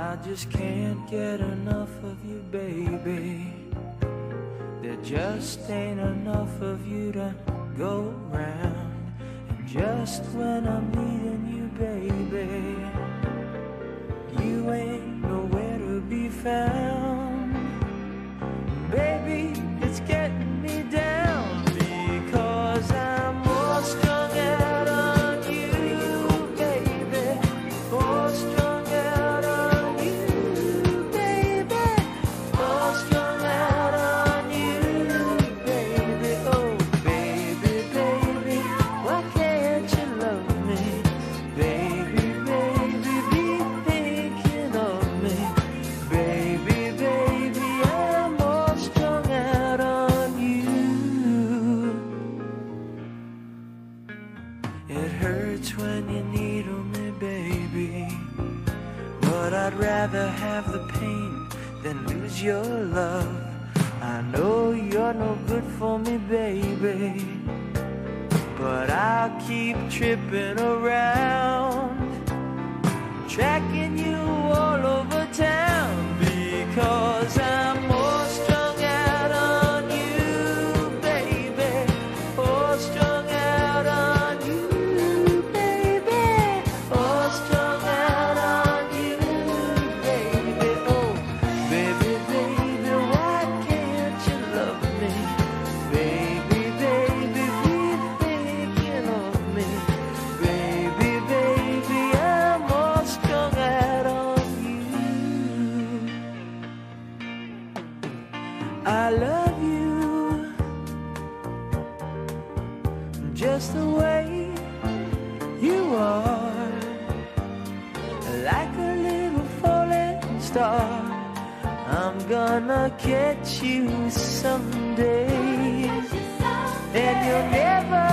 I just can't get enough of you, baby. There just ain't enough of you to go round. And just when I'm needing you, baby, you ain't nowhere to be found. Hurts when you needle me, eh, baby. But I'd rather have the pain than lose your love. I know you're no good for me, baby. But I'll keep tripping around, tracking you I love you just the way you are, like a little falling star. I'm gonna catch you someday, and you'll never